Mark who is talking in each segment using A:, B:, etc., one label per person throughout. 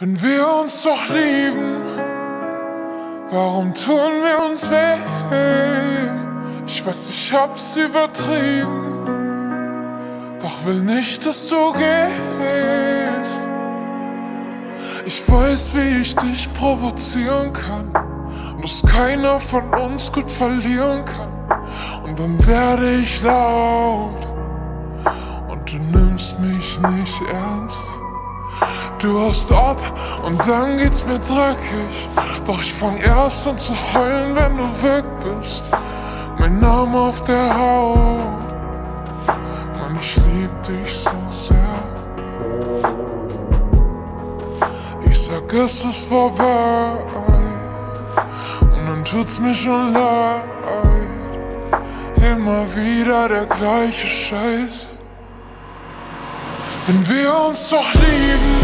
A: Wenn wir uns doch lieben, warum tun wir uns weh? Ich weiß, ich hab's übertrieben, doch will nicht, dass du gehst. Ich weiß, wie ich dich provozieren kann und dass keiner von uns gut verlieren kann. Und dann werde ich laut und du nimmst mich nicht ernst. Du haust ab und dann geht's mir dreckig. Doch ich fang erst an zu heulen, wenn du weg bist. Mein Name auf der Haut. Mann, ich lieb dich so sehr. Ich sag, es ist vorbei. Und dann tut's mir schon leid. Immer wieder der gleiche Scheiß. Wenn wir uns doch lieben,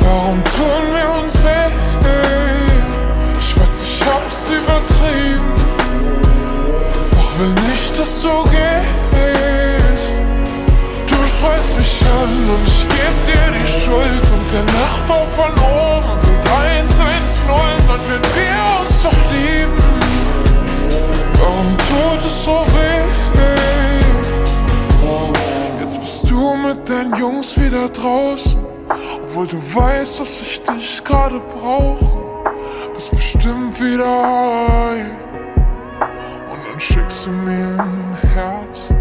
A: warum tun wir uns weh? Ich weiß, ich hab's übertrieben, doch will nicht, dass du gehst. Du schreist mich an und ich geb dir die Schuld und der Nachbar von oben will 110, Mann, wenn wir uns mit deinen Jungs wieder draußen, obwohl du weißt, dass ich dich gerade brauche. Bist bestimmt wieder high und dann schickst du mir ein Herz.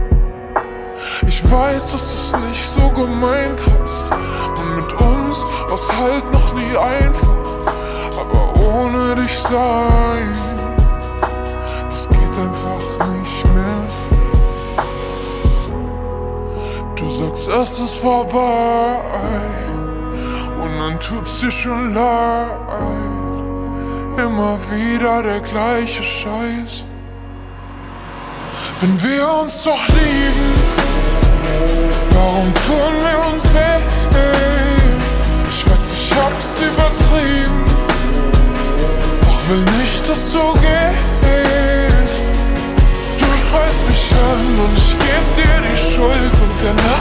A: Ich weiß, dass du's nicht so gemeint hast und mit uns war's halt noch nie einfach, aber ohne dich sein, das geht einfach sagst, es vorbei und dann tut's dir schon leid. Immer wieder der gleiche Scheiß. Wenn wir uns doch lieben, warum tun wir uns weh? Ich weiß, ich hab's übertrieben, doch will nicht, dass du gehst.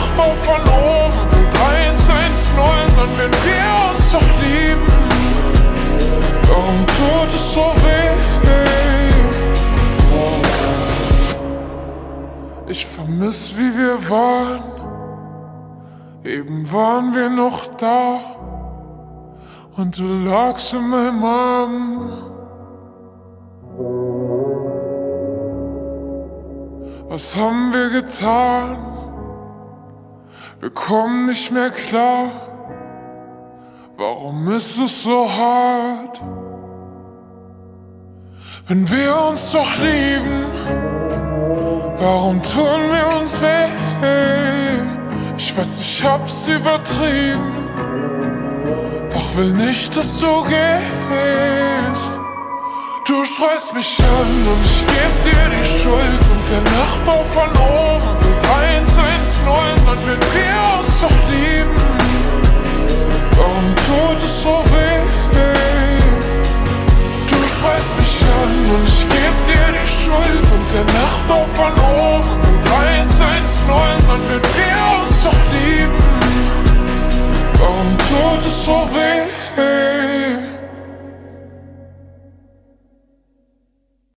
A: Nachbar oben will 110, Mann, wenn wir uns doch lieben. Warum tut es so weh? Ich vermiss, wie wir waren. Eben waren wir noch da. Und du lagst in meinem Arm. Was haben wir getan? Wir kommen nicht mehr klar. Warum ist es so hart? Wenn wir uns doch lieben, warum tun wir uns weh? Ich weiß, ich hab's übertrieben, doch will nicht, dass du gehst. Du schreist mich an und ich geb dir die Schuld und der Nachbar von oben 110, Mann, wenn wir uns doch lieben. Warum tut es so weh? Du schreist mich an und ich geb dir die Schuld und der Nachbar von oben will 110, Mann, wenn wir uns doch lieben. Warum tut es so weh?